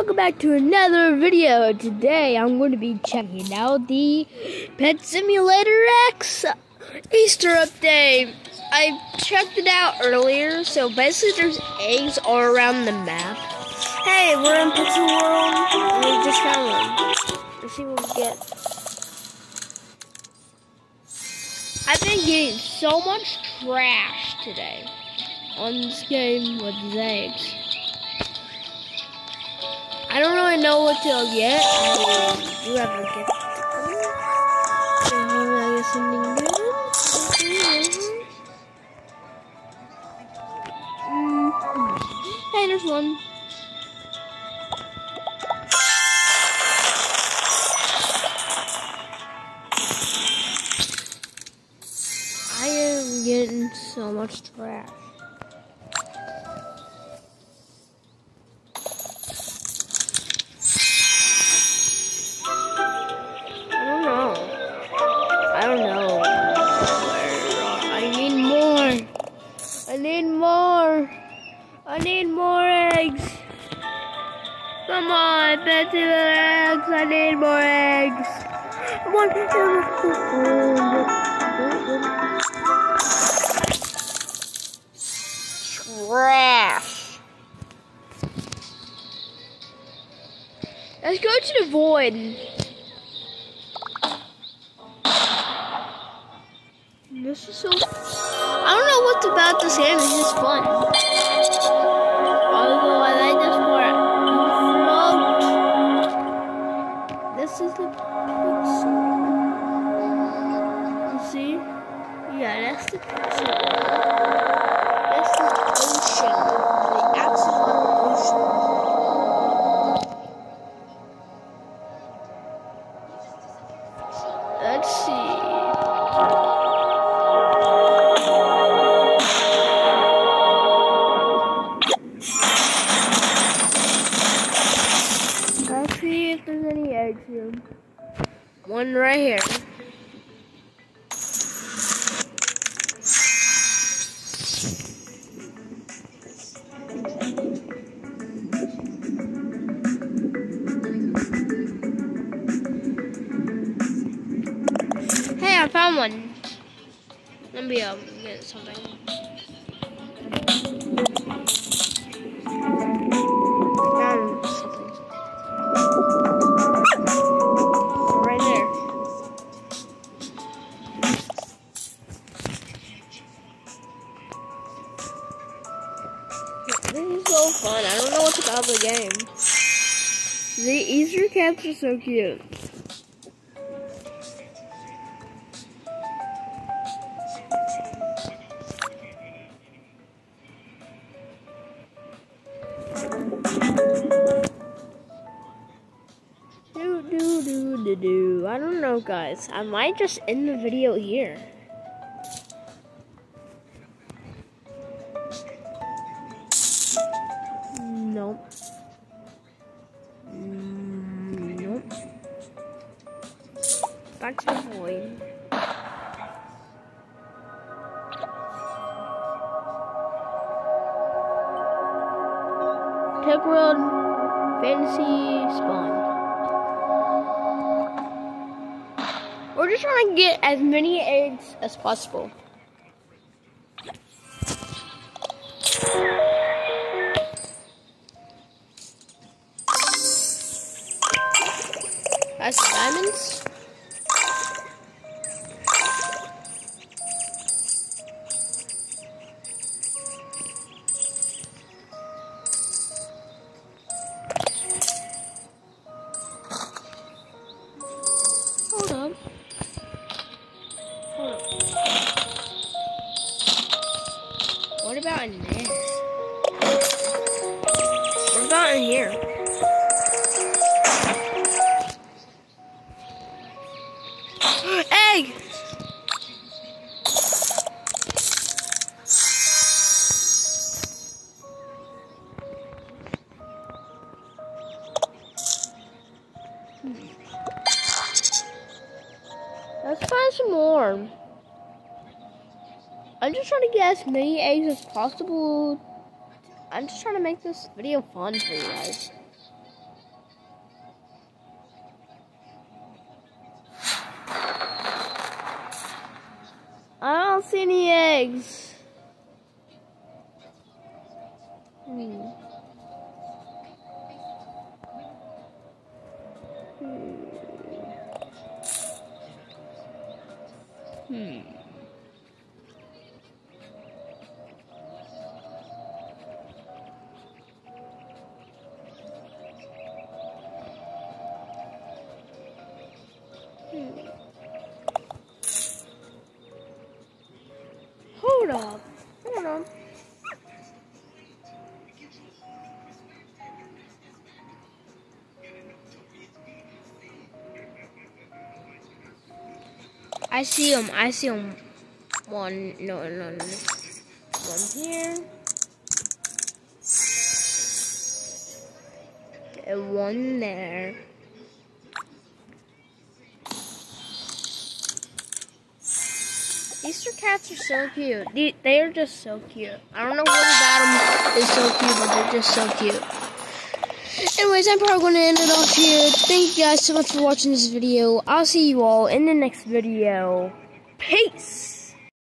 welcome back to another video. Today I'm going to be checking out the Pet Simulator X Easter update. I checked it out earlier, so basically there's eggs all around the map. Hey, we're in Pixel World. We just found one. Let's see what we get. I've been getting so much trash today on this game with these eggs. I don't know what to get. I do have a gift. I get something good. Mm-hmm. Hey, there's one. I am getting so much trash. Need more eggs. Come on, the eggs. I need more eggs. Trash. Let's go to the void. This is so. I don't know what's about this game. It's just fun. I found one. Let me um, get something. Something. Right there. This is so fun. I don't know what's about the game. The Easter cats are so cute. Guys. I might just end the video here. Nope. Nope. Back to the void. Tech World Fantasy Spawn. We're just trying to get as many eggs as possible. That's diamonds. About in there? What about in here? Egg! Let's find some more. I'm just trying to get as many eggs as possible. I'm just trying to make this video fun for you guys. I don't see any eggs. Hmm. Hmm. hmm. Hold up. Hold on. I see him. I see him. One, no, no, no. One here. And one there. Easter cats are so cute. They, are just so cute. I don't know what about them is so cute, but they're just so cute. Anyways, I'm probably going to end it off here. Thank you guys so much for watching this video. I'll see you all in the next video. Peace!